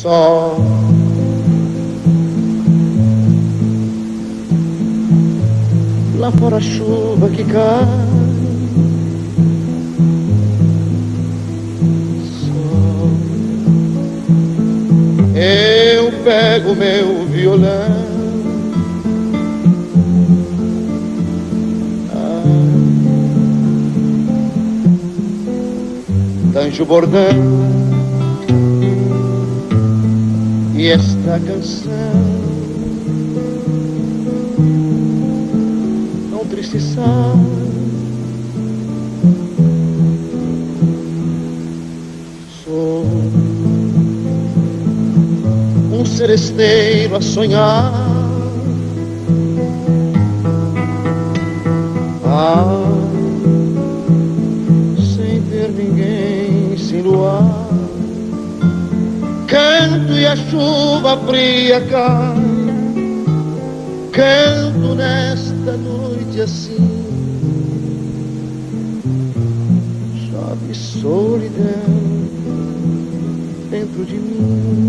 Só lá fora a chuva que cai. Só eu pego meu violão. Danjo bordão e esta canção triste e Sou um seresteiro a sonhar. Ah, sem ter ninguém, sem luar canto e a chuva fria cai. Canto nesta noite assim, chove solidão dentro de mim.